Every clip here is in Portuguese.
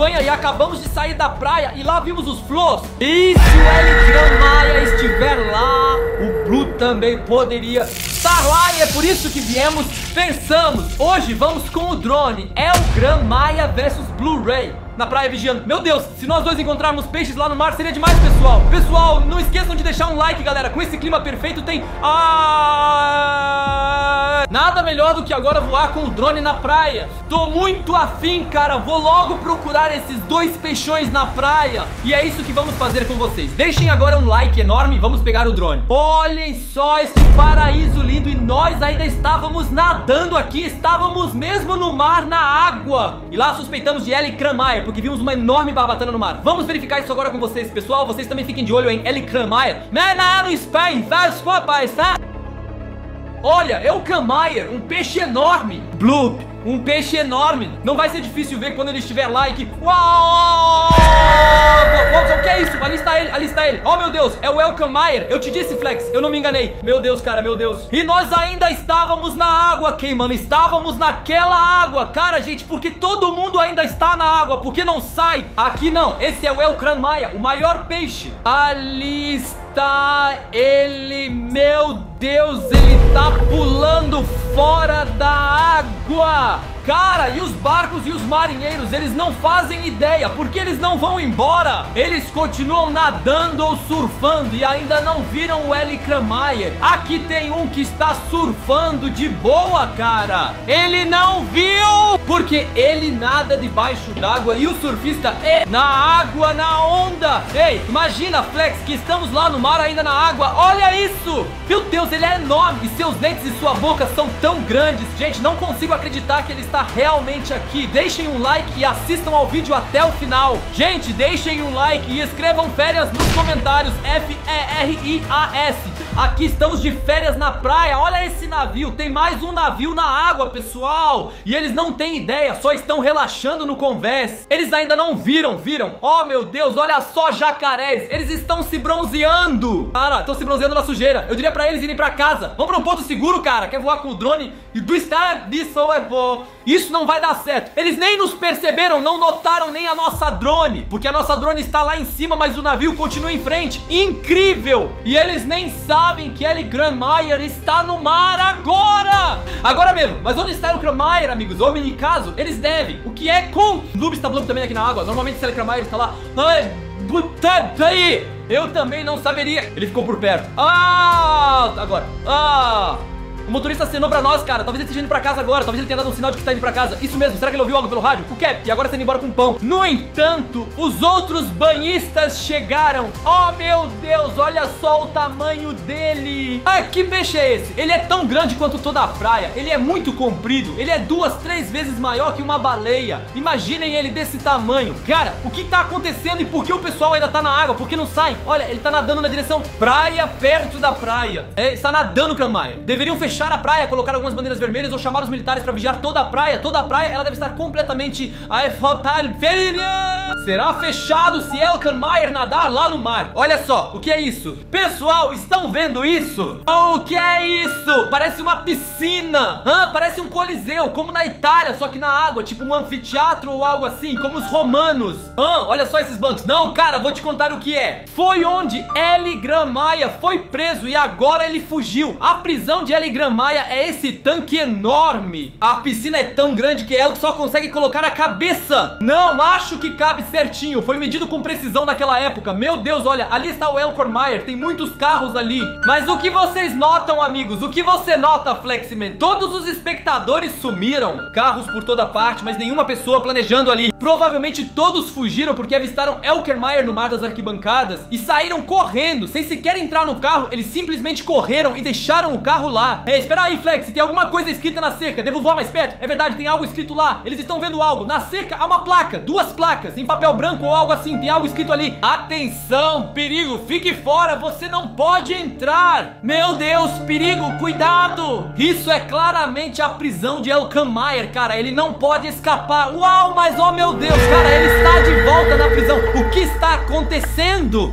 Espanha e acabamos de sair da praia e lá vimos os Flos. E se o El Maia estiver lá, o Blue também poderia estar lá e é por isso que viemos, pensamos. Hoje vamos com o drone, El Gran Maia versus Blu-ray na praia vigiando. Meu Deus, se nós dois encontrarmos peixes lá no mar, seria demais, pessoal. Pessoal, não esqueçam de deixar um like, galera. Com esse clima perfeito tem... Ah... Nada melhor do que agora voar com o drone na praia. Tô muito afim, cara. Vou logo procurar esses dois peixões na praia. E é isso que vamos fazer com vocês. Deixem agora um like enorme e vamos pegar o drone. Olhem só esse paraíso lindo e nós ainda estávamos nadando aqui. Estávamos mesmo no mar, na água. E lá suspeitamos de Ellie Krammeyer, porque vimos uma enorme barbatana no mar. Vamos verificar isso agora com vocês, pessoal. Vocês também fiquem de olho em Ellie Krammeyer. Man, Spain, what I said. Olha, é o Krammeyer, um peixe enorme. Bloop. Um peixe enorme. Não vai ser difícil ver quando ele estiver lá e que... Uau! O que é isso? Ali está ele, ali está ele. Oh, meu Deus, é o Welcome Meyer. Eu te disse, Flex, eu não me enganei. Meu Deus, cara, meu Deus. E nós ainda estávamos na água, queimando. Estávamos naquela água. Cara, gente, porque todo mundo ainda está na água. Por que não sai? Aqui não. Esse é o Welcome Meyer, o maior peixe. Ali está ele. Meu Deus, ele está pulando fora da água. Cara, e os barcos e os marinheiros, eles não fazem ideia, porque eles não vão embora. Eles continuam nadando ou surfando e ainda não viram o Eli Kramayer. Aqui tem um que está surfando de boa, cara. Ele não viu, porque ele nada debaixo d'água e o surfista é na água, na onda. Ei, imagina, Flex, que estamos lá no mar ainda na água. Olha isso! Meu Deus, ele é enorme e seus dentes e sua boca são tão grandes. Gente, não consigo acreditar que ele está realmente aqui. Deixem um like e assistam ao vídeo até o final. Gente, deixem um like e escrevam férias nos comentários. F-E-R-I-A-S. Aqui estamos de férias na praia. Olha esse navio. Tem mais um navio na água, pessoal. E eles não têm ideia, só estão relaxando no convés. Eles ainda não viram, viram? Oh, meu Deus, olha só jacarés. Eles estão se bronzeando. Cara, estão se bronzeando na sujeira. Eu diria pra eles irem pra casa. Vamos pra um ponto seguro, cara. Quer voar com o drone? E do estar disso é bom. Isso não vai dar certo. Eles nem nos perceberam, não notaram nem a nossa drone. Porque a nossa drone está lá em cima, mas o navio continua em frente. Incrível! E eles nem sabem que Ellie Grandmeyer está no mar agora! Agora mesmo. Mas onde está o Grandmeyer, amigos? Ou mini caso, eles devem. O que é com... Noob está Bloop também aqui na água. Normalmente se Ellie Grandmeyer está lá. Ai, tá aí! Eu também não saberia. Ele ficou por perto. Ah, agora. Ah... O motorista acenou pra nós, cara. Talvez ele esteja indo pra casa agora. Talvez ele tenha dado um sinal de que está indo pra casa. Isso mesmo. Será que ele ouviu algo pelo rádio? O Cap. E agora está indo embora com pão. No entanto, os outros banhistas chegaram. Oh, meu Deus. Olha só o tamanho dele. Ah, que peixe é esse? Ele é tão grande quanto toda a praia. Ele é muito comprido. Ele é duas, três vezes maior que uma baleia. Imaginem ele desse tamanho. Cara, o que tá acontecendo e por que o pessoal ainda tá na água? Por que não sai? Olha, ele tá nadando na direção praia, perto da praia. É, está nadando, Camaia. Deveriam fechar fechar a praia, colocar algumas bandeiras vermelhas ou chamar os militares para vigiar toda a praia. Toda a praia, ela deve estar completamente Será fechado se Elkan Mayer nadar lá no mar. Olha só, o que é isso? Pessoal, estão vendo isso? O que é isso? Parece uma piscina. Hã? Parece um coliseu, como na Itália, só que na água, tipo um anfiteatro ou algo assim, como os romanos. Hã? Olha só esses bancos. Não, cara, vou te contar o que é. Foi onde Eli Gramaia foi preso e agora ele fugiu. A prisão de Eli Gramaia Maia é esse tanque enorme. A piscina é tão grande que ela só consegue colocar a cabeça. Não, acho que cabe certinho. Foi medido com precisão naquela época. Meu Deus, olha, ali está o Elcor Mayer. Tem muitos carros ali. Mas o que vocês notam, amigos? O que você nota, Fleximan? Todos os espectadores sumiram. Carros por toda parte, mas nenhuma pessoa planejando ali. Provavelmente todos fugiram porque avistaram Elkermeyer no mar das arquibancadas e saíram correndo, sem sequer entrar no carro. Eles simplesmente correram e deixaram o carro lá. Ei, espera aí, Flex, tem alguma coisa escrita na cerca. Devo voar mais perto? É verdade, tem algo escrito lá. Eles estão vendo algo. Na cerca há uma placa, duas placas, em papel branco ou algo assim. Tem algo escrito ali. Atenção, perigo, fique fora, você não pode entrar. Meu Deus, perigo, cuidado. Isso é claramente a prisão de Elkermeyer, cara. Ele não pode escapar. Uau, mas oh meu Deus, cara, ele está de volta na prisão. O que está acontecendo?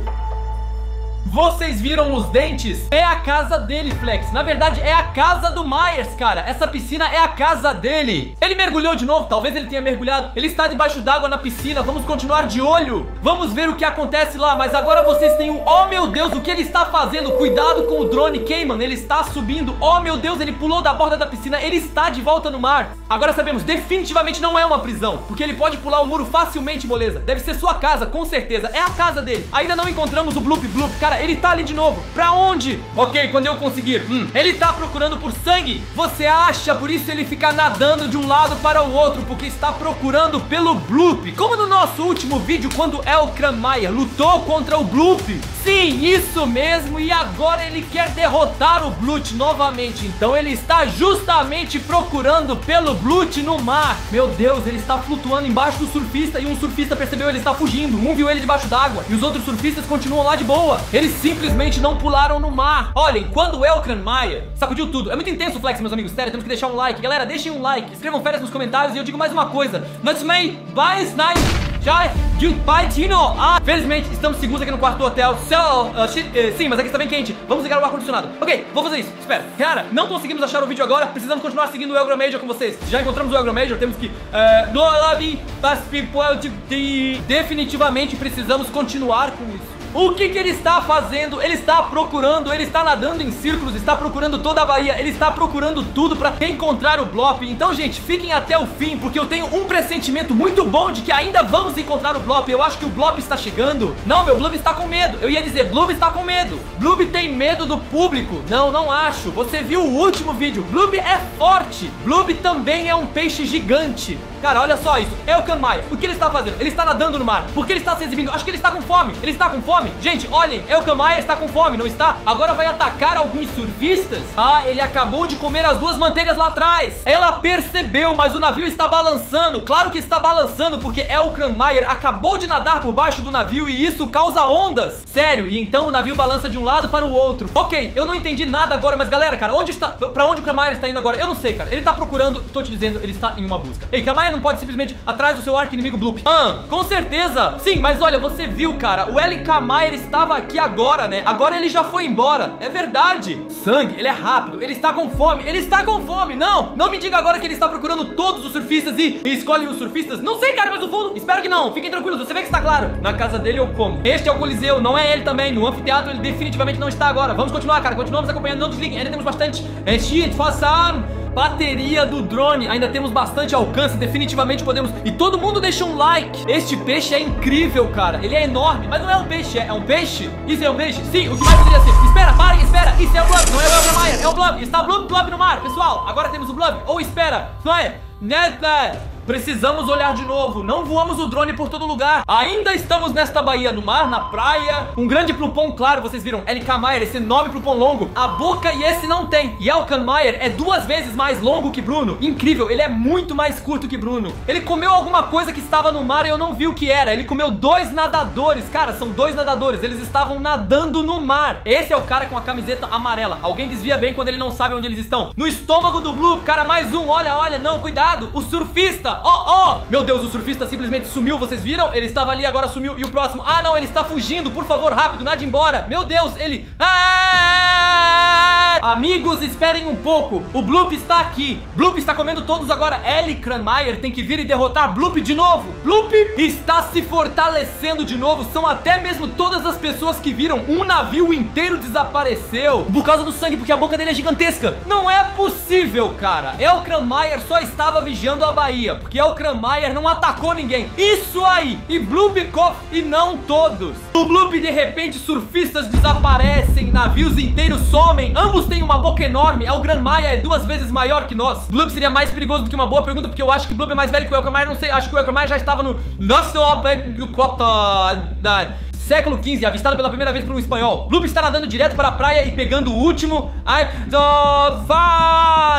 Vocês viram os dentes? É a casa dele, Flex. Na verdade, é a casa do Myers, cara. Essa piscina é a casa dele. Ele mergulhou de novo. Talvez ele tenha mergulhado. Ele está debaixo d'água na piscina. Vamos continuar de olho. Vamos ver o que acontece lá. Mas agora vocês têm um... Oh, meu Deus, o que ele está fazendo? Cuidado com o drone Cayman. Ele está subindo. Oh, meu Deus, ele pulou da borda da piscina. Ele está de volta no mar. Agora sabemos, definitivamente não é uma prisão. Porque ele pode pular o muro facilmente, moleza. Deve ser sua casa, com certeza. É a casa dele. Ainda não encontramos o Bloop Bloop. Cara, ele tá ali de novo. Pra onde? Ok, quando eu conseguir. Hum, ele tá procurando por sangue. Você acha? Por isso ele fica nadando de um lado para o outro, porque está procurando pelo Bloop. Como no nosso último vídeo, quando El Maia lutou contra o Bloop. Sim, isso mesmo. E agora ele quer derrotar o Blut novamente. Então ele está justamente procurando pelo Blut no mar. Meu Deus, ele está flutuando embaixo do surfista e um surfista percebeu ele está fugindo. Um viu ele debaixo d'água e os outros surfistas continuam lá de boa. Eles simplesmente não pularam no mar. Olhem, quando o Elkran Maia sacudiu tudo. É muito intenso o flex, meus amigos. Sério, temos que deixar um like. Galera, deixem um like, escrevam férias nos comentários e eu digo mais uma coisa. Mas mei, bye, snipe. Já de Tino. Ah, felizmente estamos seguros aqui no quarto do hotel. Céu, uh, uh, sim, mas aqui está bem quente. Vamos ligar o ar-condicionado. Ok, vou fazer isso. Espera. Cara, não conseguimos achar o vídeo agora. Precisamos continuar seguindo o Elgro Major com vocês. Já encontramos o Elgro Major. Temos que. Uh, lobby, Definitivamente precisamos continuar com isso. O que, que ele está fazendo? Ele está procurando, ele está nadando em círculos, está procurando toda a Bahia, ele está procurando tudo para encontrar o Blop. Então, gente, fiquem até o fim, porque eu tenho um pressentimento muito bom de que ainda vamos encontrar o Blop. Eu acho que o Blop está chegando. Não, meu Blub está com medo. Eu ia dizer, Blub está com medo. Blub tem medo do público. Não, não acho. Você viu o último vídeo. Blub é forte. Blub também é um peixe gigante. Cara, olha só isso. É o Kanmai. O que ele está fazendo? Ele está nadando no mar. Por que ele está se exibindo? Acho que ele está com fome. Ele está com fome? Gente, olhem. É o Kanmai está com fome, não está? Agora vai atacar alguns surfistas? Ah, ele acabou de comer as duas manteigas lá atrás. Ela percebeu, mas o navio está balançando. Claro que está balançando, porque Elkan Mayer acabou de nadar por baixo do navio e isso causa ondas. Sério, e então o navio balança de um lado para o outro. Ok, eu não entendi nada agora, mas galera, cara, onde está... Pra onde o Kamayer está indo agora? Eu não sei, cara. Ele está procurando... Tô te dizendo, ele está em uma busca. Ei, Não pode simplesmente atrás do seu arco inimigo Bloop. Ah, com certeza. Sim, mas olha, você viu, cara. O LK Maier estava aqui agora, né? Agora ele já foi embora. É verdade. Sangue, ele é rápido. Ele está com fome. Ele está com fome. Não, não me diga agora que ele está procurando todos os surfistas e, e escolhe os surfistas. Não sei, cara, mas no fundo, espero que não. Fiquem tranquilos, você vê que está claro. Na casa dele eu como. Este é o Coliseu, não é ele também. No anfiteatro ele definitivamente não está agora. Vamos continuar, cara. Continuamos acompanhando. Não desliguem. Ainda temos bastante. É, shit, façam bateria do drone. Ainda temos bastante alcance, definitivamente podemos. E todo mundo deixa um like. Este peixe é incrível, cara. Ele é enorme, mas não é um peixe, é, é um peixe? Isso é um peixe? Sim, o que mais poderia ser? Espera, parem, espera. Isso é o Blub, não é o Elbermeyer, é o Blub. Está o Blub no mar, pessoal. Agora temos o Blub. Ou espera, não é? Neta. Precisamos olhar de novo. Não voamos o drone por todo lugar. Ainda estamos nesta baía, no mar, na praia. Um grande plupom claro, vocês viram. LK Mayer, esse enorme plupom longo. A boca e esse não tem. E Elkan Mayer é duas vezes mais longo que Bruno. Incrível, ele é muito mais curto que Bruno. Ele comeu alguma coisa que estava no mar e eu não vi o que era. Ele comeu dois nadadores. Cara, são dois nadadores. Eles estavam nadando no mar. Esse é o cara com a camiseta amarela. Alguém desvia bem quando ele não sabe onde eles estão. No estômago do Blue, cara, mais um. Olha, olha, não, cuidado. O surfista Oh, oh! Meu Deus, o surfista simplesmente sumiu, vocês viram? Ele estava ali, agora sumiu. E o próximo? Ah, não, ele está fugindo. Por favor, rápido, nada embora. Meu Deus, ele... Ah! Amigos, esperem um pouco. O Bloop está aqui. Bloop está comendo todos agora. Ellie Kranmeyer tem que vir e derrotar Bloop de novo. Bloop está se fortalecendo de novo. São até mesmo todas as pessoas que viram. Um navio inteiro desapareceu. Por causa do sangue, porque a boca dele é gigantesca. Não é possível, cara. El Kranmeyer só estava vigiando a Bahia, porque El Kranmeyer não atacou ninguém. Isso aí! E Blubikoff e não todos. No Bloop, de repente, surfistas desaparecem, navios inteiros somem. Ambos têm uma boca enorme. El Gran Maia é duas vezes maior que nós. Bloop seria mais perigoso do que uma boa pergunta, porque eu acho que Bloop é mais velho que o Maia. Não sei, acho que o Maia já estava no nosso século XV, avistado pela primeira vez por um espanhol. Bloop está nadando direto para a praia e pegando o último. Ai,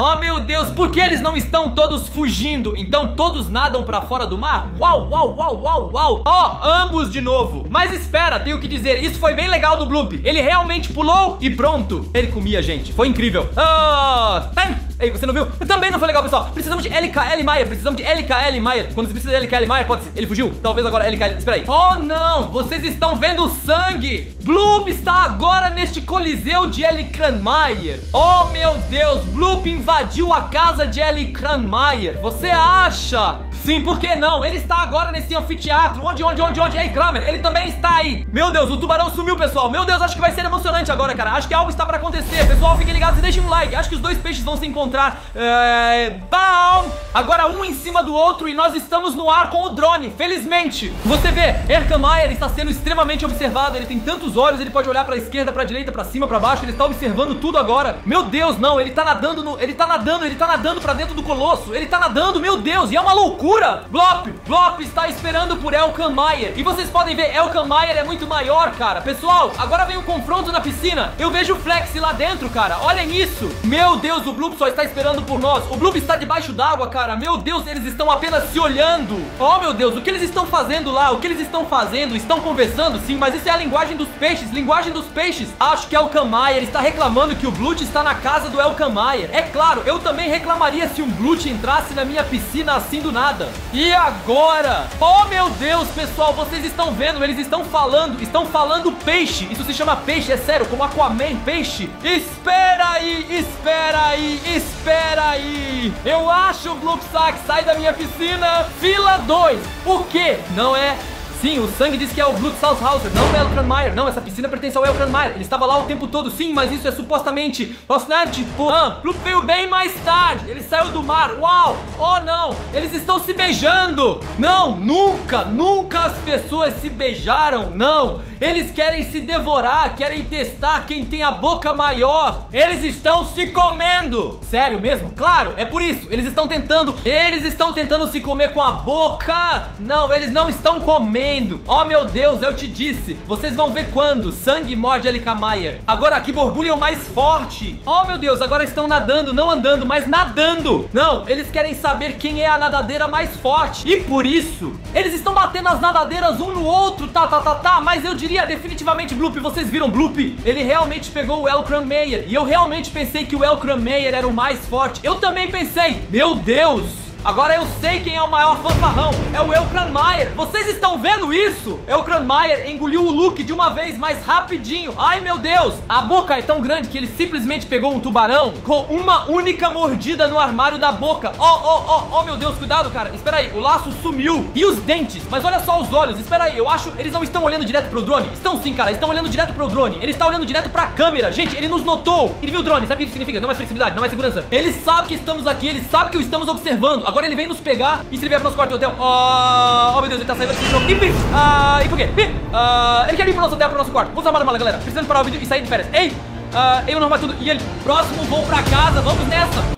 oh meu Deus, por que eles não estão todos fugindo? Então todos nadam para fora do mar? Uau, uau, uau, uau, uau. Ó, oh, ambos de novo. Mas espera, tenho que dizer, isso foi bem legal do Bloop. Ele realmente pulou e pronto. Ele comia, gente. Foi incrível. Oh, Ei, você não viu? Também não foi legal, pessoal. Precisamos de LKL Maier. Precisamos de LKL Maier. Quando você precisa de LKL Maier, pode ser. Ele fugiu? Talvez agora LKL. Espera aí. Oh, não! Vocês estão vendo sangue! Bloop está agora neste coliseu de Eli Kranmaier. Oh, meu Deus! Bloop invadiu a casa de Eli Kranmaier. Você acha Sim, por que não? Ele está agora nesse anfiteatro. Onde, onde, onde, onde? Ei, Kramer, ele também está aí. Meu Deus, o tubarão sumiu, pessoal. Meu Deus, acho que vai ser emocionante agora, cara. Acho que algo está para acontecer. Pessoal, fiquem ligados e deixem um like. Acho que os dois peixes vão se encontrar. É... Bom! Agora um em cima do outro e nós estamos no ar com o drone, felizmente. Você vê, Erkenmeyer está sendo extremamente observado. Ele tem tantos olhos, ele pode olhar para a esquerda, para a direita, para cima, para baixo. Ele está observando tudo agora. Meu Deus, não, ele está nadando no... Ele está nadando, ele está nadando para dentro do colosso. Ele está nadando, meu Deus, e é uma loucura loucura! Blop! Blop está esperando por Elkan Mayer. E vocês podem ver, Elkan Mayer é muito maior, cara. Pessoal, agora vem o um confronto na piscina. Eu vejo o Flex lá dentro, cara. Olhem isso. Meu Deus, o Bloop só está esperando por nós. O Bloop está debaixo d'água, cara. Meu Deus, eles estão apenas se olhando. Oh, meu Deus, o que eles estão fazendo lá? O que eles estão fazendo? Estão conversando? Sim, mas isso é a linguagem dos peixes. Linguagem dos peixes. Acho que Elkan Mayer está reclamando que o Bloot está na casa do Elkan Mayer. É claro, eu também reclamaria se um Bloot entrasse na minha piscina assim do nada. E agora? Oh, meu Deus, pessoal, vocês estão vendo, eles estão falando, estão falando peixe. Isso se chama peixe, é sério, como Aquaman, peixe. Espera aí, espera aí, espera aí. Eu acho, Bloopsack, sai da minha piscina. Fila 2. O quê? Não é Sim, o sangue diz que é o Blut Salzhauser, não o Elkranmeier. Não, essa piscina pertence ao Elkranmeier. Ele estava lá o tempo todo, sim, mas isso é supostamente... Osnert, tipo, ah, Blut veio bem mais tarde. Ele saiu do mar. Uau! Oh, não! Eles estão se beijando! Não, nunca, nunca as pessoas se beijaram, não! Eles querem se devorar, querem testar quem tem a boca maior. Eles estão se comendo. Sério mesmo? Claro, é por isso. Eles estão tentando, eles estão tentando se comer com a boca. Não, eles não estão comendo. Oh, meu Deus, eu te disse. Vocês vão ver quando. Sangue morde Elika Mayer. Agora aqui borbulham mais forte. Oh, meu Deus, agora estão nadando, não andando, mas nadando. Não, eles querem saber quem é a nadadeira mais forte. E por isso, eles estão batendo as nadadeiras um no outro, tá, tá, tá, tá. Mas eu diria definitivamente Bloop. Vocês viram Bloop? Ele realmente pegou o Elkran Meyer. E eu realmente pensei que o Elkran Meyer era o mais forte. Eu também pensei. Meu Deus! Agora eu sei quem é o maior fanfarrão. É o Elkran Mayer. Vocês estão vendo isso? Elkran Mayer engoliu o Luke de uma vez, mais rapidinho. Ai, meu Deus. A boca é tão grande que ele simplesmente pegou um tubarão com uma única mordida no armário da boca. Oh, oh, oh, oh, meu Deus. Cuidado, cara. Espera aí. O laço sumiu. E os dentes? Mas olha só os olhos. Espera aí. Eu acho... Eles não estão olhando direto pro drone? Estão sim, cara. Estão olhando direto pro drone. Ele está olhando direto pra câmera. Gente, ele nos notou. Ele viu o drone. Sabe o que significa? Não é flexibilidade, não é segurança. Ele sabe que estamos aqui. Ele sabe que o estamos observando. Agora ele vem nos pegar e se ele vier pro nosso quarto de hotel. Oh, oh meu Deus, ele tá saindo aqui de novo. E, uh, e por quê? Uh, ele quer vir pro nosso hotel, pro nosso quarto. Vamos armar a mala, galera. Precisando parar o vídeo e sair de férias. Ei, uh, eu não arrumar tudo. E ele, próximo voo pra casa, vamos nessa.